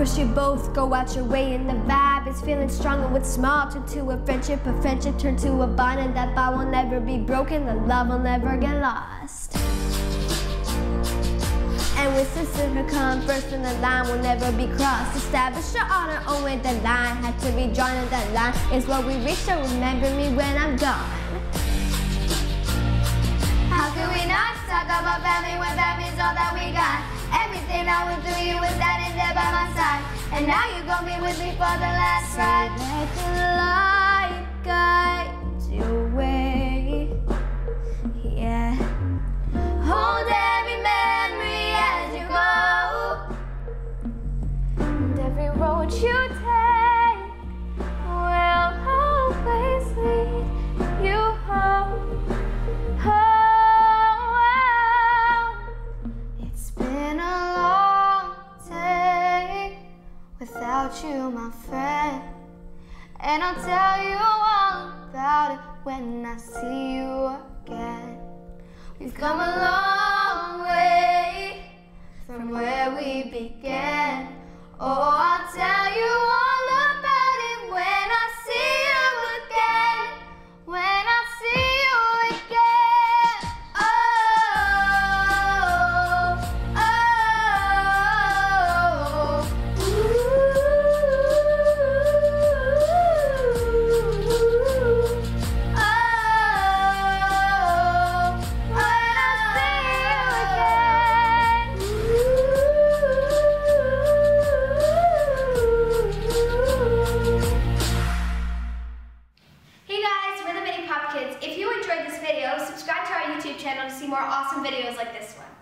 First, you both go out your way, and the vibe is feeling stronger. With small turn to a friendship, a friendship turn to a bond, and that bond will never be broken. The love will never get lost. And with sisters come first, and the line will never be crossed. Establish your honor, only the line had to be drawn, and that line is what we reach. So remember me when I'm gone. How can we not talk about family when family's all that we got? And now you're gonna be with me for the last ride. You, my friend. And I'll tell you all about it when I see you again. We've come a long way from where we began. Oh, subscribe to our YouTube channel to see more awesome videos like this one.